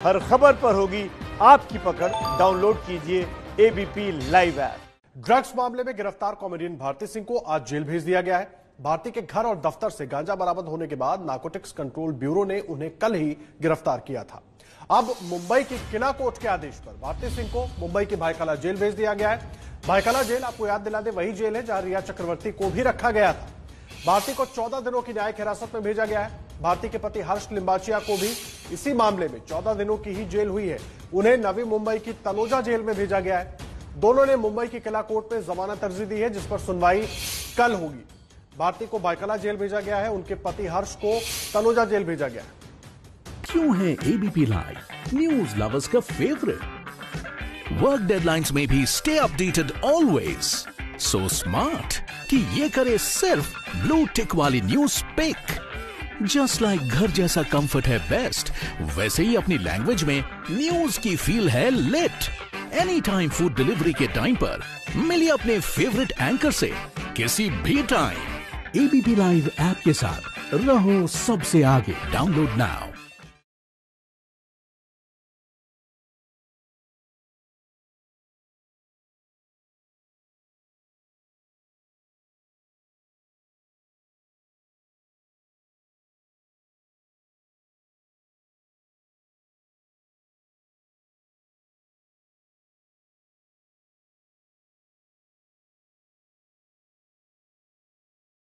हर खबर पर होगी आपकी पकड़। डाउनलोड कीजिए एबीपी लाइव ऐप ड्रग्स मामले में गिरफ़्तार कॉमेडियन भारती सिंह को आज जेल भेज दिया गया है। भारती के घर और दफ्तर से गांजा बरामद होने के बाद नार्कोटिक्स कंट्रोल ब्यूरो ने उन्हें कल ही गिरफ़्तार किया था। अब मुंबई की किला कोर्ट के आदेश पर भारती सिंह को मुंबई की भाईकला जेल भेज दिया गया है। भाईकला जेल, आपको याद दिला दे, वही जेल है जहाँ रिया चक्रवर्ती को भी रखा गया था। भारती को 14 दिनों की न्यायिक हिरासत में भेजा गया है। भारती के पति हर्ष लिंबाचिया को भी इसी मामले में 14 दिनों की ही जेल हुई है। उन्हें नवी मुंबई की तलोजा जेल में भेजा गया है। दोनों ने मुंबई की किला कोर्ट में जमानत अर्जी दी है, जिस पर सुनवाई कल होगी। भारती को बायकला जेल भेजा गया है, उनके पति हर्ष को तलोजा जेल भेजा गया क्यों है एबीपी लाइव न्यूज़ लवर्स का फेवरेट वर्क डेडलाइंस में भी stay updated always so smart कि ये करे सिर्फ़ ब्लू टिक वाली न्यूज़ पिक जस्ट लाइक घर जैसा कंफर्ट है बेस्ट वैसे ही अपनी लैंग्वेज में न्यूज़ की फील है late any time food delivery के टाइम पर, मिलिए अपने फेवरेट एंकर से किसी भी टाइम एबीपी लाइव ऐप के साथ रहो सबसे आगे. Download now